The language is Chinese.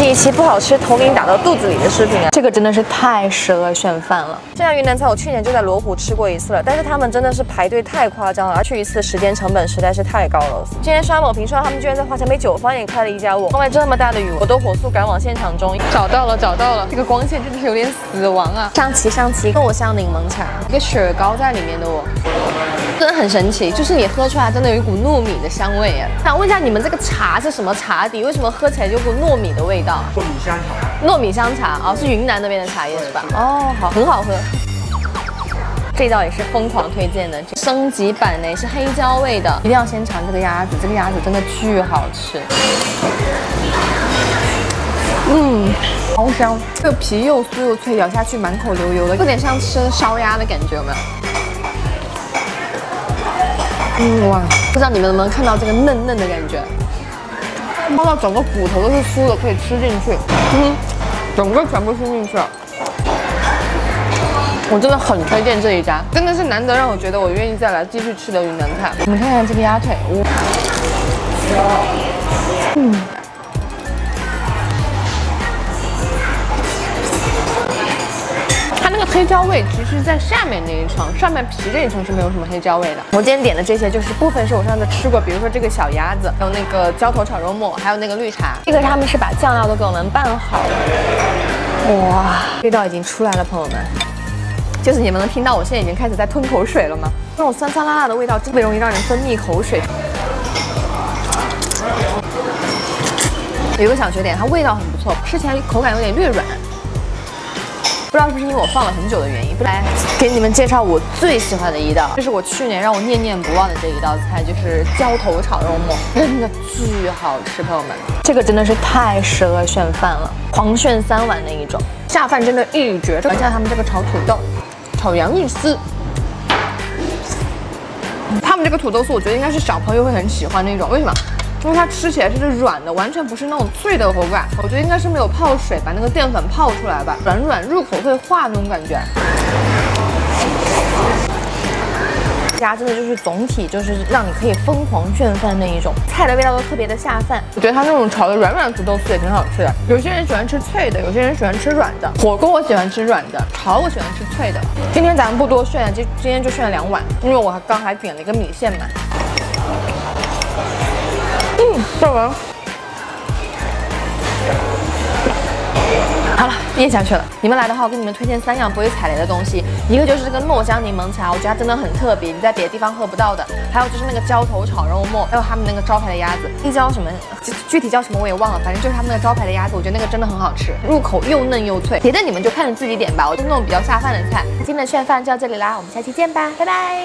是一期不好吃头顶打到肚子里的视频啊！这个真的是太适合炫饭了。这家云南菜我去年就在罗湖吃过一次了，但是他们真的是排队太夸张了，而去一次时间成本实在是太高了。今天刷某评说他们居然在华强北九方也开了一家窝，外这么大的雨，我都火速赶往现场中。找到了，找到了，这个光线真的是有点死亡啊！上齐上齐，跟我像柠檬茶，一个雪糕在里面的我。真的很神奇，就是你喝出来真的有一股糯米的香味耶。想问一下，你们这个茶是什么茶底？为什么喝起来有股糯米的味道？糯米香茶。糯米香茶啊，是云南那边的茶叶是吧？哦，好，很好喝。这道也是疯狂推荐的，升级版呢是黑椒味的，一定要先尝这个鸭子，这个鸭子真的巨好吃。嗯，好香，这个皮又酥又脆，咬下去满口流油的，有点像吃烧鸭的感觉，有没有？哇，不知道你们能不能看到这个嫩嫩的感觉，摸到整个骨头都是酥的，可以吃进去，嗯，整个全部吃进去，我真的很推荐这一家，真的是难得让我觉得我愿意再来继续吃的云南菜。你们看看这个鸭腿，嗯。黑椒味其实，在下面那一层，上面皮这一层是没有什么黑椒味的。我今天点的这些，就是部分是我上次吃过，比如说这个小鸭子，还有那个浇头炒肉末，还有那个绿茶。这个他们是把酱料都给我们拌好了。哇，味道已经出来了，朋友们，就是你们能听到我现在已经开始在吞口水了吗？那种酸酸辣辣的味道，特别容易让人分泌口水。有个小缺点，它味道很不错，吃起来口感有点略软。不知道是不是因为我放了很久的原因，来给你们介绍我最喜欢的一道，这是我去年让我念念不忘的这一道菜，就是浇头炒肉末，真的巨好吃，朋友们，这个真的是太适合炫饭了，狂炫三碗那一种，下饭真的一绝。看下他们这个炒土豆，炒洋芋丝，他们这个土豆丝我觉得应该是小朋友会很喜欢那种，为什么？因为它吃起来是软的，完全不是那种脆的口感。我觉得应该是没有泡水，把那个淀粉泡出来吧，软软入口会化那种感觉。家真的就是总体就是让你可以疯狂炫饭那一种，菜的味道都特别的下饭。我觉得它那种炒的软软土豆丝也挺好吃的。有些人喜欢吃脆的，有些人喜欢吃软的。火锅我喜欢吃软的，炒我喜欢吃脆的。今天咱们不多炫，今今天就炫了两碗，因为我刚还点了一个米线嘛。嗯，做完。好了，咽下去了。你们来的话，我给你们推荐三样不会踩雷的东西。一个就是这个糯香柠檬茶，我觉得它真的很特别，你在别的地方喝不到的。还有就是那个浇头炒肉末，还有他们那个招牌的鸭子，那叫什么？具体叫什么我也忘了，反正就是他们那个招牌的鸭子，我觉得那个真的很好吃，入口又嫩又脆。别的你们就看着自己点吧，我就那种比较下饭的菜。今天的炫饭就到这里啦，我们下期见吧，拜拜。